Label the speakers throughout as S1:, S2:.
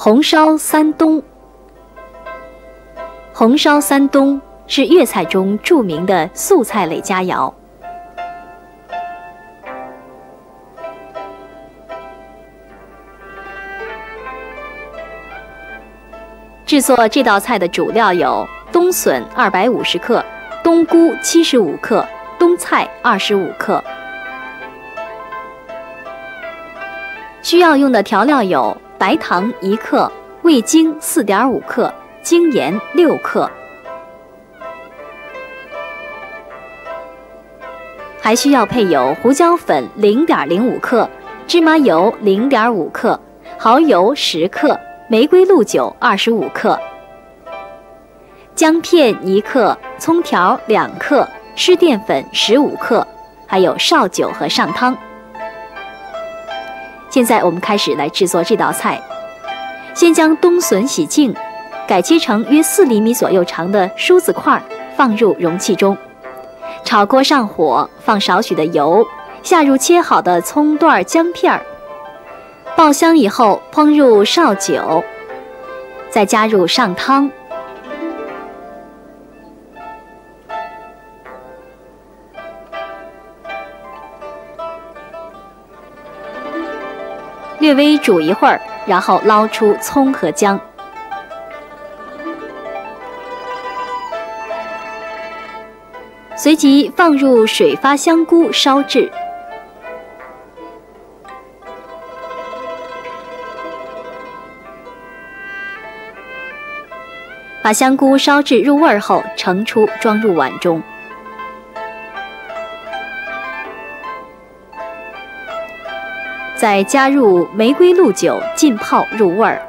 S1: 红烧三冬。红烧三冬是粤菜中著名的素菜类佳肴。制作这道菜的主料有冬笋二百五十克、冬菇七十五克、冬菜二十五克。需要用的调料有白糖一克、味精四点五克、精盐六克，还需要配有胡椒粉零点零五克、芝麻油零点五克、蚝油十克、玫瑰露酒二十五克、姜片一克、葱条两克、湿淀粉十五克，还有绍酒和上汤。现在我们开始来制作这道菜。先将冬笋洗净，改切成约四厘米左右长的梳子块，放入容器中。炒锅上火，放少许的油，下入切好的葱段、姜片儿，爆香以后烹入绍酒，再加入上汤。略微煮一会儿，然后捞出葱和姜，随即放入水发香菇烧制。把香菇烧至入味后，盛出装入碗中。再加入玫瑰露酒浸泡入味儿，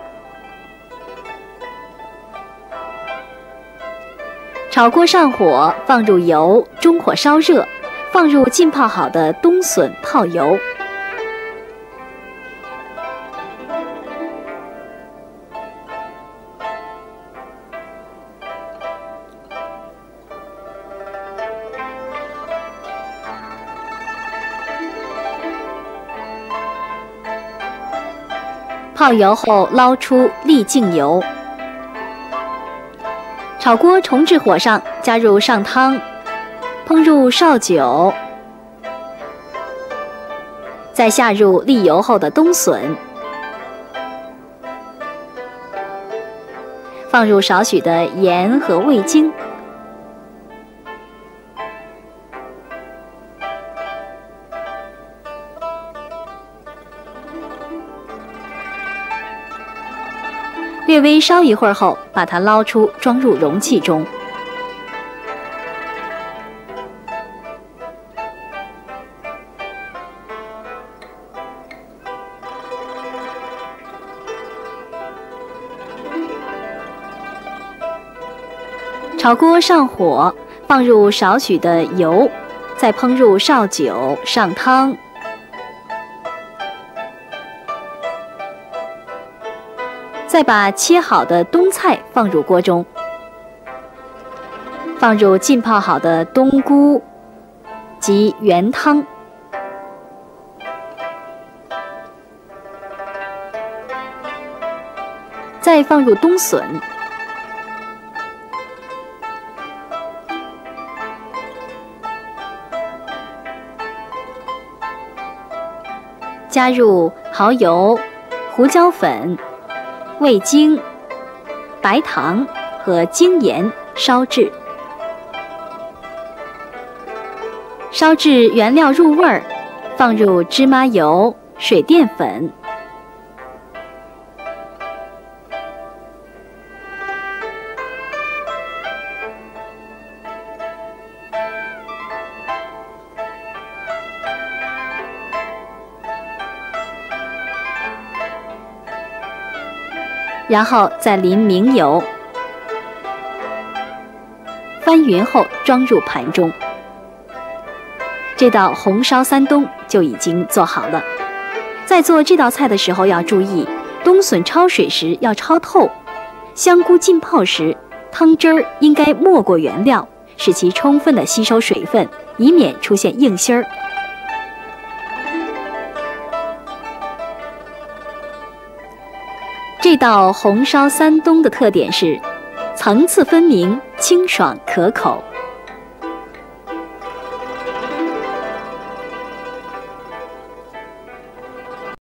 S1: 炒锅上火，放入油，中火烧热，放入浸泡好的冬笋泡油。泡油后捞出沥净油，炒锅重置火上，加入上汤，烹入绍酒，再下入沥油后的冬笋，放入少许的盐和味精。略微烧一会儿后，把它捞出，装入容器中。炒锅上火，放入少许的油，再烹入绍酒，上汤。再把切好的冬菜放入锅中，放入浸泡好的冬菇及原汤，再放入冬笋，加入蚝油、胡椒粉。味精、白糖和精盐烧制，烧制原料入味儿，放入芝麻油、水淀粉。然后再淋明油，翻匀后装入盘中。这道红烧三冬就已经做好了。在做这道菜的时候要注意，冬笋焯水时要焯透，香菇浸泡时汤汁儿应该没过原料，使其充分的吸收水分，以免出现硬芯儿。到红烧三冬的特点是层次分明、清爽可口。